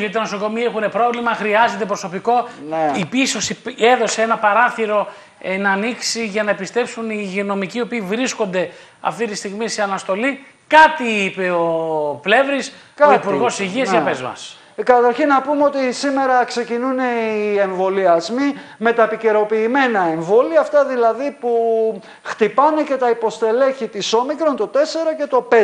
γιατί τα νοσοκομεία έχουν πρόβλημα, χρειάζεται προσωπικό. Ναι. Η πίσωση έδωσε ένα παράθυρο ε, να ανοίξει για να επιστρέψουν οι υγειονομικοί οι οποίοι βρίσκονται αυτή τη στιγμή σε αναστολή. Κάτι είπε ο Πλεύρης, ο Κάτι. Υπουργός Υγείας, Ναι. για πες μας. Ε, Καταρχήν να πούμε ότι σήμερα ξεκινούν οι εμβολιασμοί με τα επικαιροποιημένα εμβόλια, αυτά δηλαδή που χτυπάνε και τα υποστελέχη της όμικρον, το 4 και το 5.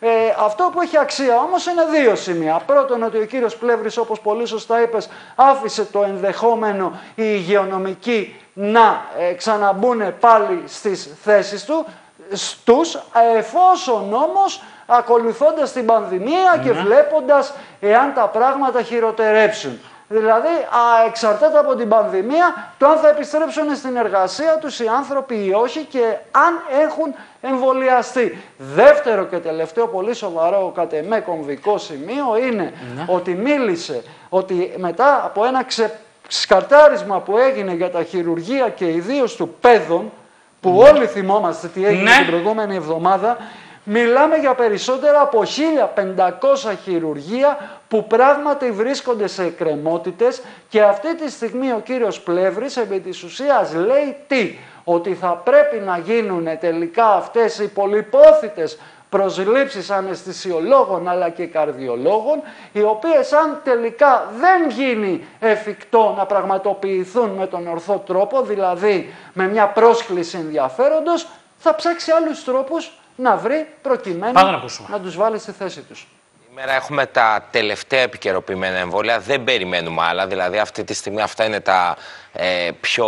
Ε, αυτό που έχει αξία όμως είναι δύο σημεία. Πρώτον ότι ο κύριος Πλεύρης όπως πολύ σωστά είπες άφησε το ενδεχόμενο οι υγειονομικοί να ε, ξαναμπούν πάλι στις θέσεις του στους, εφόσον όμως ακολουθώντας την πανδημία και βλέποντας εάν τα πράγματα χειροτερέψουν. Δηλαδή, α, εξαρτάται από την πανδημία το αν θα επιστρέψουν στην εργασία τους οι άνθρωποι ή όχι και αν έχουν εμβολιαστεί. Δεύτερο και τελευταίο πολύ σοβαρό κατ' εμέ κομβικό σημείο είναι ότι μίλησε ότι μετά από ένα ξε, σκαρτάρισμα που έγινε για τα χειρουργία και ιδίως του παιδών που όλοι θυμόμαστε τι έγινε Ναι. την προηγούμενη εβδομάδα, μιλάμε για περισσότερα από 1500 χειρουργία που πράγματι βρίσκονται σε εκκρεμότητες και αυτή τη στιγμή ο κύριος Πλεύρης επί της ουσίας λέει τι, ότι θα πρέπει να γίνουν τελικά αυτές οι πολυπόθητες προσλήψεις αναισθησιολόγων αλλά και καρδιολόγων, οι οποίες αν τελικά δεν γίνει εφικτό να πραγματοποιηθούν με τον ορθό τρόπο, δηλαδή με μια πρόσκληση ενδιαφέροντος, θα ψάξει άλλους τρόπους να βρει προκειμένου Πάμε να ακούσουμε. να τους βάλει στη θέση τους. Σήμερα έχουμε τα τελευταία επικαιροποιημένα εμβόλια, δεν περιμένουμε άλλα, δηλαδή αυτή τη στιγμή αυτά είναι τα, ε, πιο,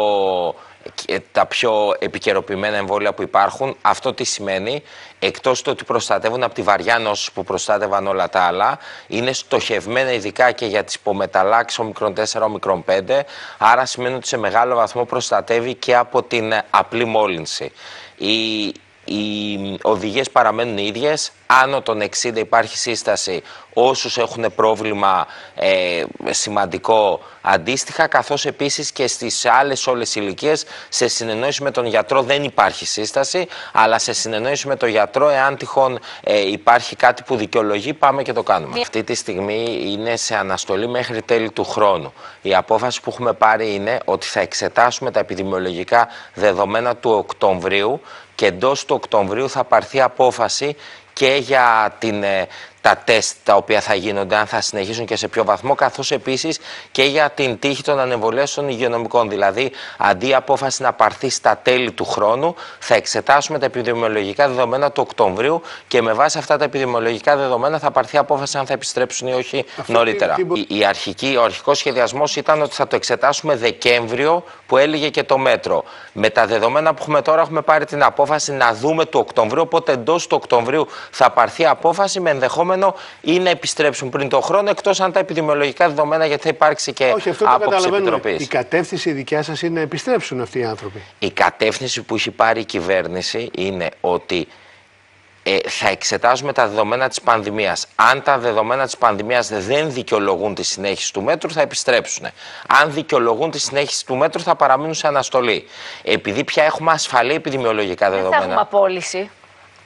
ε, τα πιο επικαιροποιημένα εμβόλια που υπάρχουν. Αυτό τι σημαίνει, εκτός του ότι προστατεύουν από τη βαριά νόση που προστάτευαν όλα τα άλλα, είναι στοχευμένα ειδικά και για τις υπομεταλλάξεις ομικρον 4, ομικρον 5, άρα σημαίνει ότι σε μεγάλο βαθμό προστατεύει και από την ε, απλή μόλυνση. Η, οι οδηγίες παραμένουν οι ίδιες. Άνω των 60 υπάρχει σύσταση όσους έχουν πρόβλημα ε, σημαντικό αντίστοιχα, καθώς επίσης και στις άλλες όλες ηλικίες σε συνεννόηση με τον γιατρό δεν υπάρχει σύσταση, αλλά σε συνεννόηση με τον γιατρό, εάν τυχόν ε, υπάρχει κάτι που δικαιολογεί, πάμε και το κάνουμε. Αυτή τη στιγμή είναι σε αναστολή μέχρι τέλη του χρόνου. Η απόφαση που έχουμε πάρει είναι ότι θα εξετάσουμε τα επιδημιολογικά δεδομένα του Οκτωβρίου και εντός του Οκτωβρίου θα πάρθει απόφαση και για την, ε, τα τεστ τα οποία θα γίνονται, αν θα συνεχίσουν και σε ποιο βαθμό, καθώς επίσης και για την τύχη των ανεμβολίων υγειονομικών. Δηλαδή, αντί η απόφαση να πάρθει στα τέλη του χρόνου, θα εξετάσουμε τα επιδημιολογικά δεδομένα του Οκτωβρίου και με βάση αυτά τα επιδημιολογικά δεδομένα θα πάρθει απόφαση αν θα επιστρέψουν ή όχι νωρίτερα. τι μπο- Η, η αρχική, ο αρχικός σχεδιασμός ήταν ότι θα το εξετάσουμε Δεκέμβριο που έλεγε και το μέτρο. Με τα δεδομένα που έχουμε τώρα έχουμε πάρει την απόφαση να δούμε το Οκτωβρίου, οπότε εντός του Οκτωβρίου θα πάρθει απόφαση με ενδεχόμενο ή να επιστρέψουν πριν το χρόνο, εκτός αν τα επιδημιολογικά δεδομένα, γιατί θα υπάρξει και Όχι, αυτό το άποψη καταλαβαίνουμε. επιτροπής. Η κατεύθυνση δικιά σας είναι να επιστρέψουν αυτοί οι άνθρωποι. Η κατεύθυνση που έχει πάρει η κυβέρνηση είναι ότι ε, θα εξετάζουμε τα δεδομένα της πανδημίας. Αν τα δεδομένα της πανδημίας δεν δικαιολογούν τη συνέχιση του μέτρου, θα επιστρέψουν. Αν δικαιολογούν τη συνέχιση του μέτρου, θα παραμείνουν σε αναστολή. Επειδή πια έχουμε ασφαλή επιδημιολογικά Δεν θα δεδομένα. έχουμε απόλυση.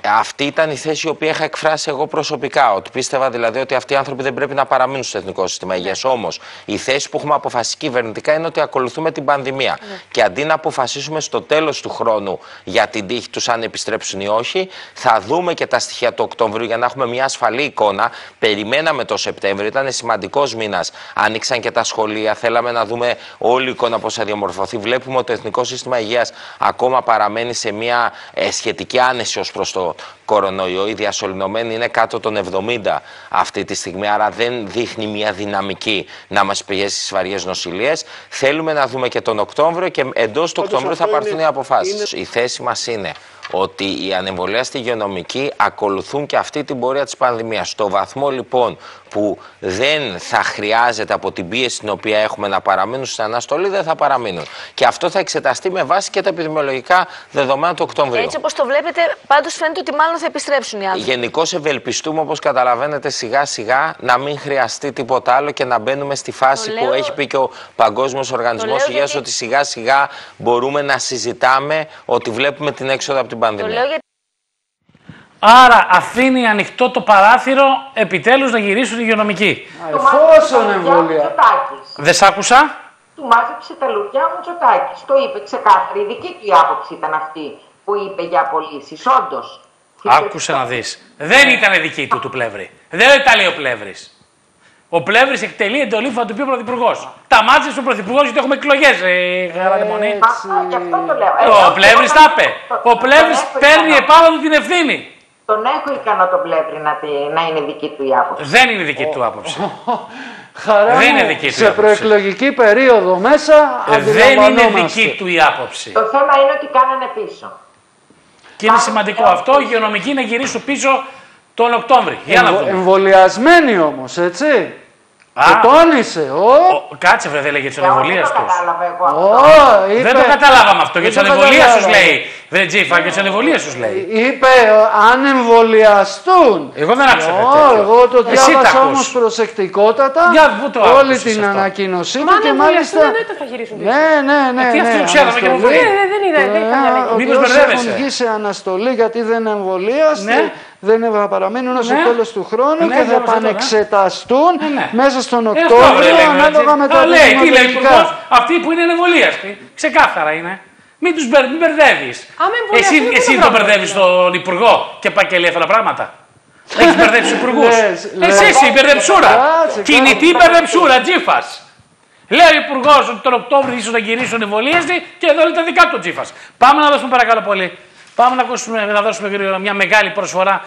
Αυτή ήταν η θέση η οποία είχα εκφράσει εγώ προσωπικά. Ότι πίστευα δηλαδή ότι αυτοί οι άνθρωποι δεν πρέπει να παραμείνουν στο Εθνικό Σύστημα Υγείας. Όμως, η θέση που έχουμε αποφασίσει κυβερνητικά είναι ότι ακολουθούμε την πανδημία. Και αντί να αποφασίσουμε στο τέλος του χρόνου για την τύχη τους αν επιστρέψουν ή όχι, θα δούμε και τα στοιχεία του Οκτωβρίου για να έχουμε μια ασφαλή εικόνα. Περιμέναμε το Σεπτέμβριο, ήταν σημαντικός μήνας. Άνοιξαν και τα σχολεία, θέλαμε να δούμε όλη η εικόνα πώς θα διαμορφωθεί. Βλέπουμε ότι το Εθνικό Σύστημα Υγείας ακόμα παραμένει σε μια ε, σχετική άνεση ως προς το 것, κορονοϊό. Η διασωληνωμένη είναι κάτω των 70 αυτή τη στιγμή, άρα δεν δείχνει μια δυναμική να μας πιέσει στις βαριές νοσηλίες. Θέλουμε να δούμε και τον Οκτώβριο και εντός του Οκτωβρίου θα αυτό πάρθουν είναι- οι αποφάσεις. Η θέση μας είναι ότι οι ανεμβολία υγειονομικοί ακολουθούν και αυτή την πορεία της πανδημίας. Στο βαθμό λοιπόν που δεν θα χρειάζεται από την πίεση την οποία έχουμε να παραμείνουν στην αναστολή, δεν θα παραμείνουν. Και αυτό θα εξεταστεί με βάση και τα επιδημιολογικά δεδομένα του Οκτωβρίου. Έτσι όπως το βλέπετε, πάντως φαίνεται ότι μάλλον θα επιστρέψουν οι άνθρωποι. Γενικώ ευελπιστούμε, όπως καταλαβαίνετε, σιγά σιγά να μην χρειαστεί τίποτα άλλο και να μπαίνουμε στη φάση Το που λέω- έχει πει και ο Παγκόσμιος Οργανισμός λέω Υγείας, γιατί- ότι σιγά σιγά μπορούμε να συζητάμε ότι βλέπουμε την έξοδο από την Το πανδημία. λέω γιατί Άρα αφήνει ανοιχτό το παράθυρο επιτέλους να γυρίσουν οι υγειονομικοί. Εφόσον εμβολία. Δεν σ' άκουσα; Του μάζεψε τα λουριά μου Τσοτάκης. Το είπε ξεκάθαρα. Η δική του άποψη ήταν αυτή που είπε για απολύσεις. Όντως. Άκουσε να δεις. Δεν ήταν δική του του πλεύρη. Δεν τα λέει ο πλεύρης. Ο Πλεύρης εκτελεί εντολή που θα του πει ο Πρωθυπουργός. Τα μάτσε του Πρωθυπουργό γιατί έχουμε εκλογές, ε, Χαραντιμονή. Ο Πλεύρης τα είπε. Ο Πλεύρης παίρνει επάνω του την ευθύνη. Τον έχω ικανό τον Πλεύρη να, να είναι δική του η άποψη. Δεν είναι δική του άποψη. Χαρά δεν είναι δική του σε προεκλογική περίοδο μέσα Δεν είναι δική του η άποψη. Το θέμα είναι ότι κάνανε πίσω. Και είναι σημαντικό αυτό, οι υγειονομικοί να γυρίσουν πίσω τον Οκτώβρη. Για να δούμε. Εμβολιασμένοι όμως, έτσι. Α, το τόνισε. Ο... ο, κάτσε, βρε, δεν λέγε τις ανεμβολίε τους. Δεν το καταλάβαμε αυτό. Για τι ανεμβολίε σου λέει. Δεν τζίφα, για τι ανεμβολίε σου λέει. Είπε αν εμβολιαστούν. Εγώ δεν άκουσα τέτοιο. Εγώ το διάβασα όμως προσεκτικότατα. Για πού το Όλη την ανακοίνωσή του και μάλιστα. θα γυρίσουν Ναι, ναι, ναι. Τι αυτό ναι, ξέραμε και μου Δεν είναι. Μήπως μπερδεύεσαι. Έχουν βγει σε αναστολή γιατί δεν εμβολίαστε δεν θα παραμείνουν ως ναι. το τέλος του χρόνου ναι, και θα πανεξεταστούν ναι, ναι. μέσα στον Οκτώβριο ανάλογα με τα λέει, τι λέει αυτοί που είναι εμβολίαστοι. Ξεκάθαρα είναι. Μην τους μπερδεύεις. Εσύ, εσύ τον μπερδεύεις τον Υπουργό και πάει και λέει αυτά τα πράγματα. Έχεις μπερδέψει υπουργούς. Εσύ, εσύ, μπερδεψούρα. Κινητή μπερδεψούρα, τζίφας. Λέει ο Υπουργός ότι τον Οκτώβριο ίσως να γυρίσουν εμβολίαστοι και εδώ λέει τα δικά του τζίφας. Πάμε να δώσουμε παρακαλώ πολύ. Πάμε να, ακούσουμε, να δώσουμε μια μεγάλη προσφορά